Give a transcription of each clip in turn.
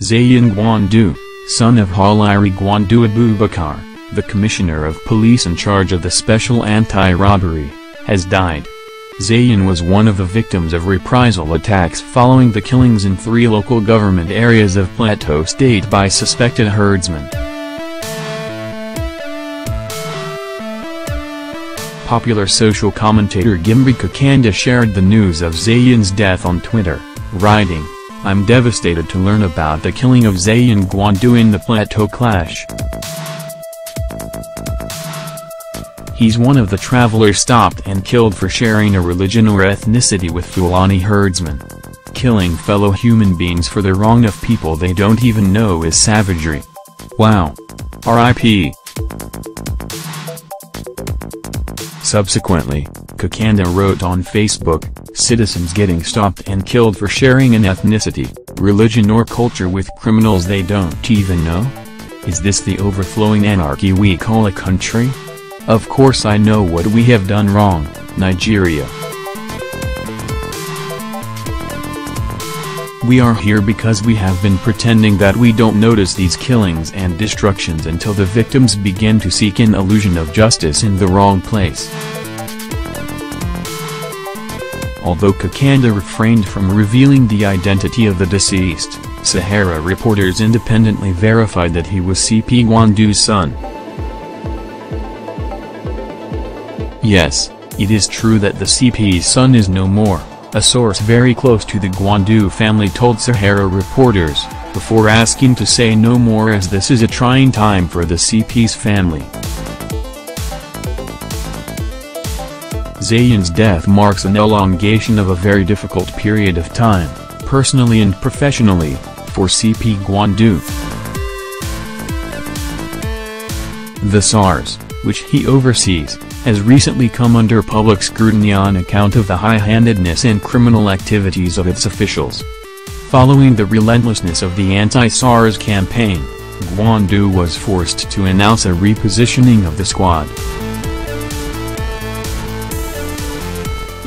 Zayan Gwandu, son of Haliru Gwandu Abubakar, the commissioner of police in charge of the special anti-robbery, has died. Zayan was one of the victims of reprisal attacks following the killings in three local government areas of Plateau State by suspected herdsmen. Popular social commentator Gimba Kakanda shared the news of Zayan's death on Twitter, writing, I'm devastated to learn about the killing of Zayan Gwandu in the Plateau clash. He's one of the travelers stopped and killed for sharing a religion or ethnicity with Fulani herdsmen. Killing fellow human beings for the wrong of people they don't even know is savagery. Wow. R.I.P. Subsequently, Kakanda wrote on Facebook, citizens getting stopped and killed for sharing an ethnicity, religion or culture with criminals they don't even know? Is this the overflowing anarchy we call a country? Of course I know what we have done wrong, Nigeria. We are here because we have been pretending that we don't notice these killings and destructions until the victims begin to seek an illusion of justice in the wrong place. Although Kakanda refrained from revealing the identity of the deceased, SaharaReporters independently verified that he was CP Gwandu's son. Yes, it is true that the CP's son is no more. A source very close to the Gwandu family told SaharaReporters, before asking to say no more as this is a trying time for the CP's family. Zayan's death marks an elongation of a very difficult period of time, personally and professionally, for CP Gwandu. The SARS, which he oversees, has recently come under public scrutiny on account of the high-handedness and criminal activities of its officials. Following the relentlessness of the anti-SARS campaign, Gwandu was forced to announce a repositioning of the squad.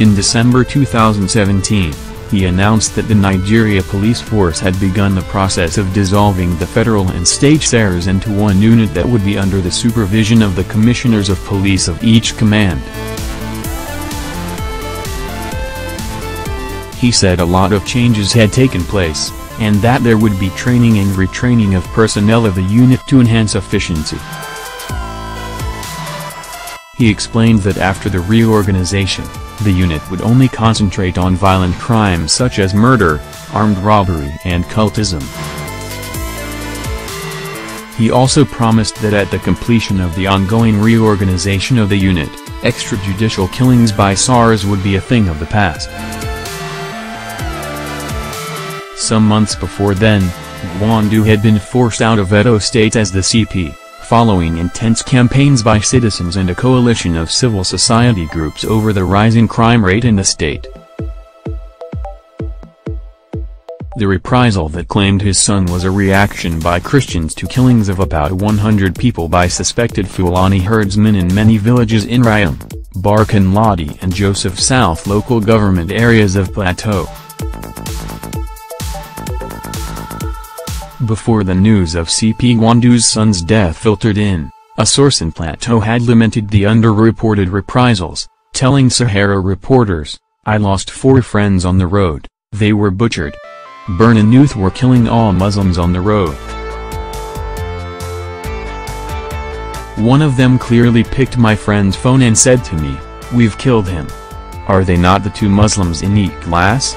In December 2017, he announced that the Nigeria police force had begun the process of dissolving the federal and state SARS into one unit that would be under the supervision of the commissioners of police of each command. He said a lot of changes had taken place, and that there would be training and retraining of personnel of the unit to enhance efficiency. He explained that after the reorganization, the unit would only concentrate on violent crimes such as murder, armed robbery and cultism. He also promised that at the completion of the ongoing reorganization of the unit, extrajudicial killings by SARS would be a thing of the past. Some months before then, Gwandu had been forced out of Edo State as the CP following intense campaigns by citizens and a coalition of civil society groups over the rising crime rate in the state. The reprisal that claimed his son was a reaction by Christians to killings of about 100 people by suspected Fulani herdsmen in many villages in Riyom, Barkin Ladi and Jos South local government areas of Plateau. Before the news of CP Gwandu's son's death filtered in, a source in Plateau had lamented the underreported reprisals, telling SaharaReporters, I lost four friends on the road, they were butchered. Birnin youth were killing all Muslims on the road. One of them clearly picked my friend's phone and said to me, we've killed him. Are they not the two Muslims in E-Class?